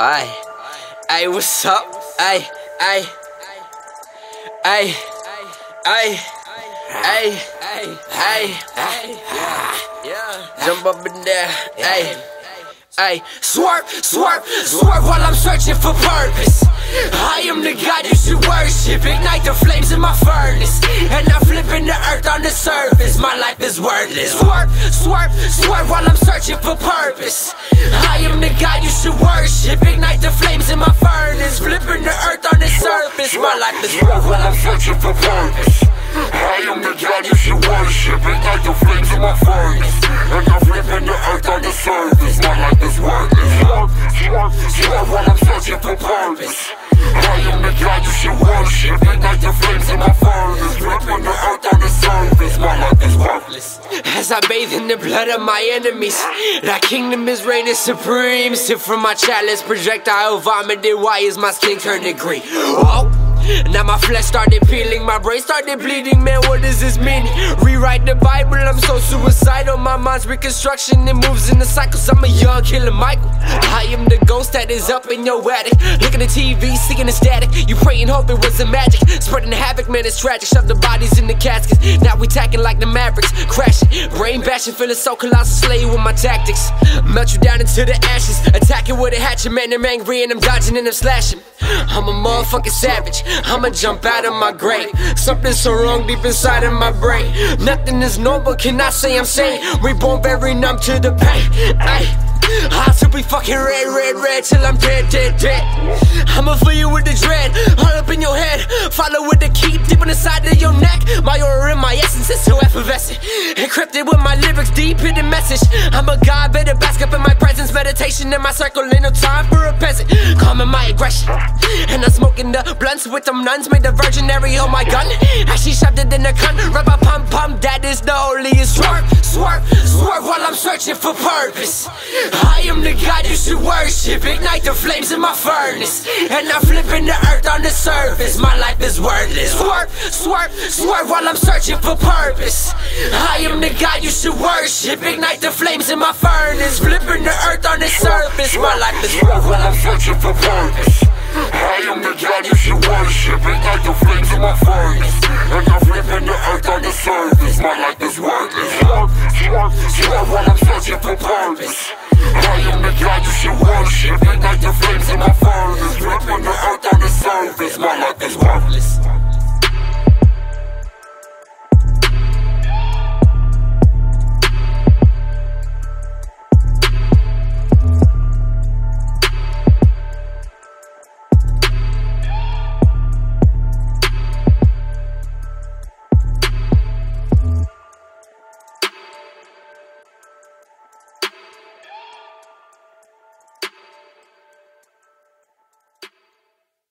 Aye. Hey, what's up? Hey, hey. Hey. Hey. Hey. Hey. Hey. Jump up in there. Hey. Hey. Swerve, swerve, swerve while I'm searching for purpose. I am the God should worship. Ignite the flames in my furnace. And I'm flipping the earth on the surface. My life is worthless. Swerve, swerve, swerve while I'm searching for purpose. I am the God you should worship. Ignite the flames in my furnace. Flipping the earth on the surface. My life is Swerve while I'm searching for purpose. I am the God you should worship. Ignite the flames in my furnace. And I'm flipping the earth on the surface. My life is worthless. Swerve, swerve, swerve while I'm searching for purpose. Am the God you should worship. Ignite the flames in my furnace. Flipping the earth on the surface. My life is worthless. As I bathe in the blood of my enemies, thy kingdom is reigning supreme. Sip from my chalice, projectile vomited. Why is my skin turning green? Oh. Now my flesh started peeling, my brain started bleeding. Man, what does this mean? Rewrite the Bible, I'm so suicidal. My mind's reconstruction, it moves in the cycles. I'm a young killer, Michael. Is up in your attic. Looking at TV, seeing the static. You pray and hope it wasn't magic. Spreading the havoc, man, it's tragic. Shove the bodies in the caskets. Now we tacking like the Mavericks. Crashing, brain bashing, feeling so colossal. Slay with my tactics. Melt you down into the ashes. Attacking with a hatchet, man, I'm angry and I'm dodging and I'm slashing. I'm a motherfucking savage. I'ma jump out of my grave. Something's so wrong deep inside of my brain. Nothing is normal, can I say I'm sane? Reborn very numb to the pain. Ay. I to be fucking red, red, red till I'm dead, dead, dead. I'ma fill you with the dread, all up in your head. Follow with the key deep in the side of your neck. My aura and my essence is so effervescent. Encrypted with my lyrics deep in the message. I'm a god, better bask up in my presence. Meditation in my circle, ain't no time for a peasant. Calming my aggression. And I'm smoking the blunts with them nuns. Made the Virgin Mary hold my gun. As she shoved it in the cunt. Rub a pump pump, that is the holiest. Swerve, swerve, swerve while I'm searching for purpose. I am the God you should worship. Ignite the flames in my furnace. And I'm flipping the earth on the surface. My life is worthless. Swerve, swerve, swerve while I'm searching for purpose. I am the God you should worship. Ignite the flames in my furnace. Flipping the earth on the surface. My life is Swerve while I'm searching for purpose. I am the God you should worship. Ignite the flames in my furnace. And I'm flipping I just should worship Like the flames in my furnace ripping the earth on the surface My life is worthless.